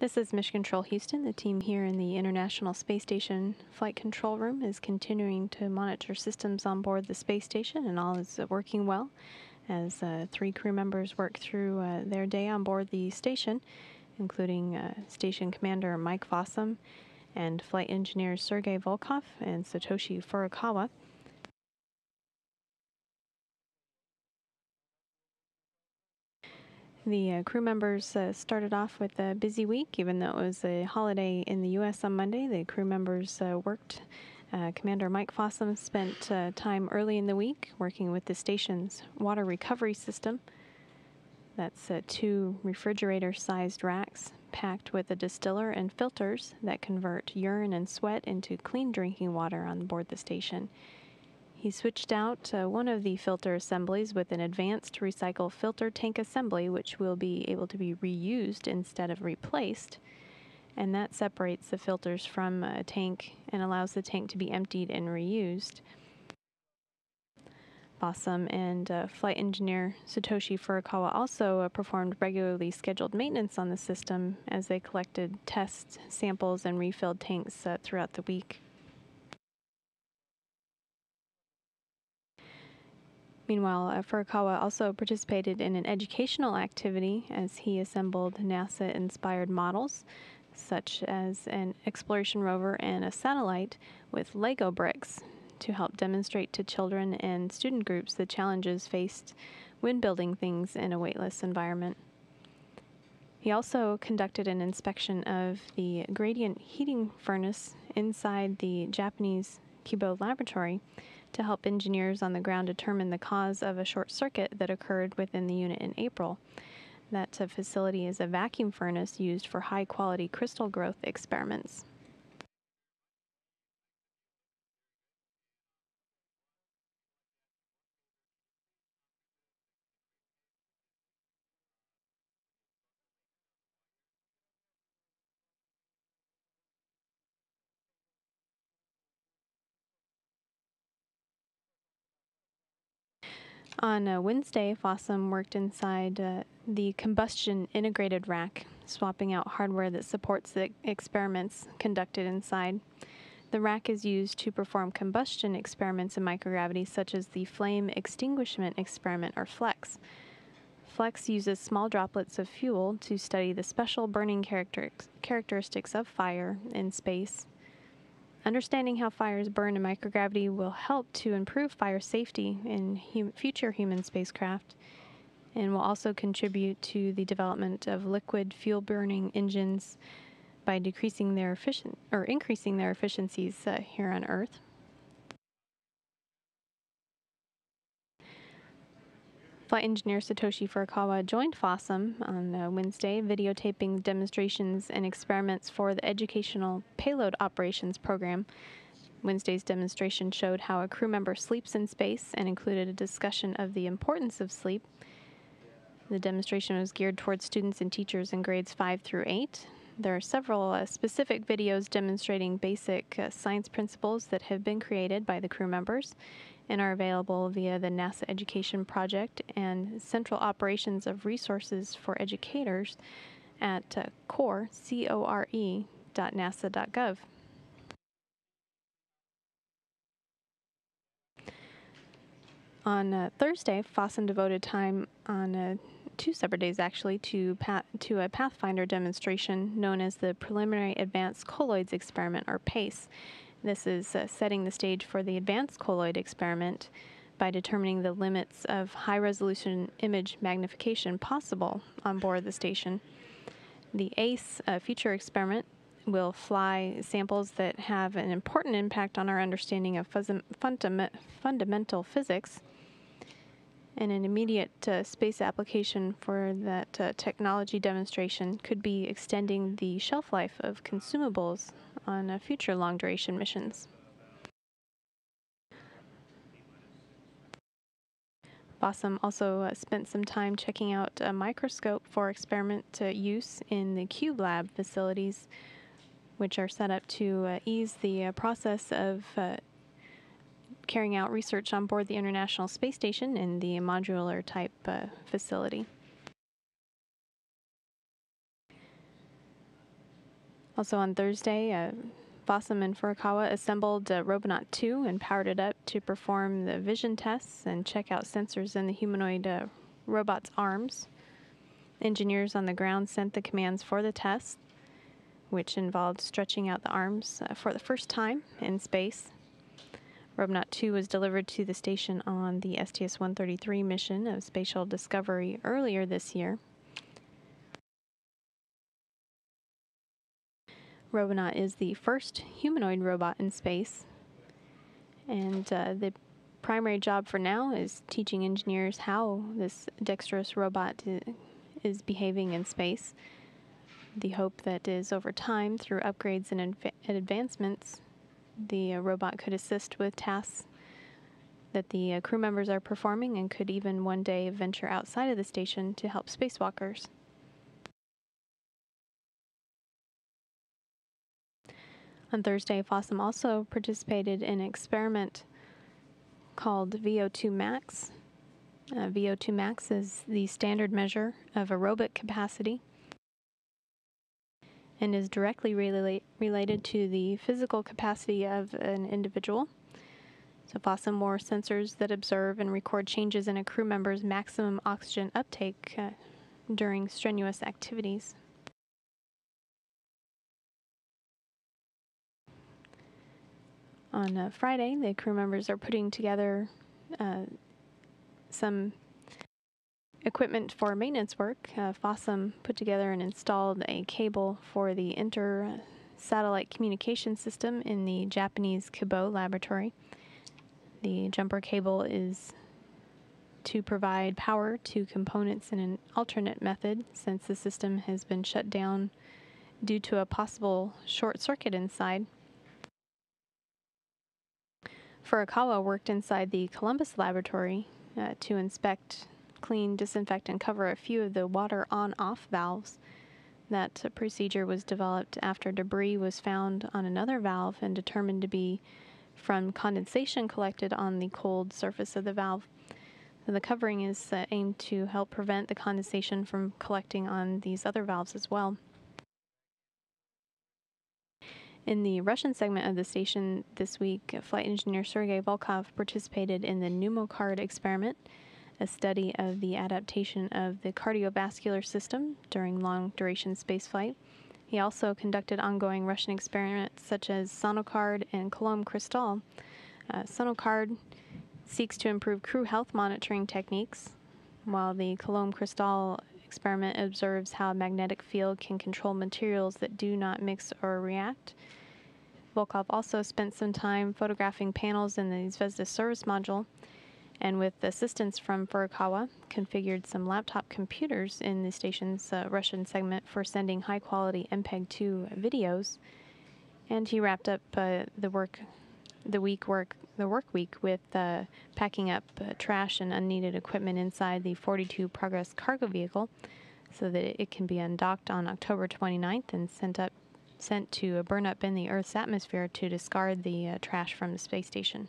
This is Mission Control Houston. The team here in the International Space Station Flight Control Room is continuing to monitor systems on board the space station, and all is working well as uh, three crew members work through uh, their day on board the station, including uh, Station Commander Mike Fossum and flight engineers Sergei Volkov and Satoshi Furukawa. The uh, crew members uh, started off with a busy week, even though it was a holiday in the U.S. on Monday. The crew members uh, worked. Uh, Commander Mike Fossum spent uh, time early in the week working with the station's water recovery system. That's uh, two refrigerator sized racks packed with a distiller and filters that convert urine and sweat into clean drinking water on board the station. He switched out uh, one of the filter assemblies with an advanced recycle filter tank assembly, which will be able to be reused instead of replaced. And that separates the filters from a tank and allows the tank to be emptied and reused. Fossum and uh, flight engineer Satoshi Furukawa also uh, performed regularly scheduled maintenance on the system as they collected test samples and refilled tanks uh, throughout the week. Meanwhile, uh, Furukawa also participated in an educational activity as he assembled NASA inspired models, such as an exploration rover and a satellite, with Lego bricks to help demonstrate to children and student groups the challenges faced when building things in a weightless environment. He also conducted an inspection of the gradient heating furnace inside the Japanese Kibo laboratory to help engineers on the ground determine the cause of a short circuit that occurred within the unit in April. That facility is a vacuum furnace used for high quality crystal growth experiments. On Wednesday, Fossum worked inside uh, the combustion integrated rack, swapping out hardware that supports the experiments conducted inside. The rack is used to perform combustion experiments in microgravity, such as the Flame Extinguishment Experiment, or FLEX. FLEX uses small droplets of fuel to study the special burning character characteristics of fire in space Understanding how fires burn in microgravity will help to improve fire safety in hum future human spacecraft and will also contribute to the development of liquid fuel burning engines by decreasing their efficient or increasing their efficiencies uh, here on Earth. Flight engineer Satoshi Furukawa joined Fossum on uh, Wednesday, videotaping demonstrations and experiments for the Educational Payload Operations Program. Wednesday's demonstration showed how a crew member sleeps in space and included a discussion of the importance of sleep. The demonstration was geared towards students and teachers in grades 5 through 8. There are several uh, specific videos demonstrating basic uh, science principles that have been created by the crew members and are available via the NASA Education Project and Central Operations of Resources for Educators at uh, core, C-O-R-E, dot. On uh, Thursday, Fossum devoted time on uh, two separate days actually to to a Pathfinder demonstration known as the Preliminary Advanced Colloids Experiment, or PACE. This is uh, setting the stage for the advanced colloid experiment by determining the limits of high resolution image magnification possible on board the station. The ACE uh, future experiment will fly samples that have an important impact on our understanding of fundam fundamental physics. And an immediate uh, space application for that uh, technology demonstration could be extending the shelf life of consumables on uh, future long duration missions. Fossum also uh, spent some time checking out a microscope for experiment uh, use in the Cube Lab facilities, which are set up to uh, ease the uh, process of uh, carrying out research on board the International Space Station in the modular type facility. Also on Thursday, uh, Fossum and Furukawa assembled uh, Robonaut 2 and powered it up to perform the vision tests and check out sensors in the humanoid uh, robot's arms. Engineers on the ground sent the commands for the test, which involved stretching out the arms uh, for the first time in space. Robonaut 2 was delivered to the station on the STS 133 mission of space shuttle Discovery earlier this year. Robonaut is the first humanoid robot in space, and uh, the primary job for now is teaching engineers how this dexterous robot is behaving in space. The hope that is over time, through upgrades and, adv- advancements, the uh, robot could assist with tasks that the uh, crew members are performing and could even one day venture outside of the station to help spacewalkers. On Thursday, Fossum also participated in an experiment called VO2 max. Uh, VO2 max is the standard measure of aerobic capacity and is directly rela- related to the physical capacity of an individual. So, Fossum wore sensors that observe and record changes in a crew member's maximum oxygen uptake uh, during strenuous activities. On uh, Friday, the crew members are putting together uh, some equipment for maintenance work. Uh, Fossum put together and installed a cable for the inter satellite communication system in the Japanese Kibo laboratory. The jumper cable is to provide power to components in an alternate method since the system has been shut down due to a possible short circuit inside. Furukawa worked inside the Columbus laboratory uh, to inspect, clean, disinfect, and cover a few of the water on off valves. That procedure was developed after debris was found on another valve and determined to be from condensation collected on the cold surface of the valve. And the covering is uh, aimed to help prevent the condensation from collecting on these other valves as well. In the Russian segment of the station this week, flight engineer Sergei Volkov participated in the Pneumocard experiment, a study of the adaptation of the cardiovascular system during long duration spaceflight. He also conducted ongoing Russian experiments such as Sonocard and Coulomb Crystal. Uh, Sonocard seeks to improve crew health monitoring techniques, while the Coulomb Crystal experiment observes how a magnetic field can control materials that do not mix or react. Volkov also spent some time photographing panels in the Zvezda service module, and with assistance from Furukawa, configured some laptop computers in the station's uh, Russian segment for sending high quality MPEG 2 videos. And he wrapped up uh, the work, the week work, the work week with uh, packing up uh, trash and unneeded equipment inside the 42 Progress cargo vehicle, so that it can be undocked on October 29th and sent up sent to burn up in the Earth's atmosphere to discard the uh, trash from the space station.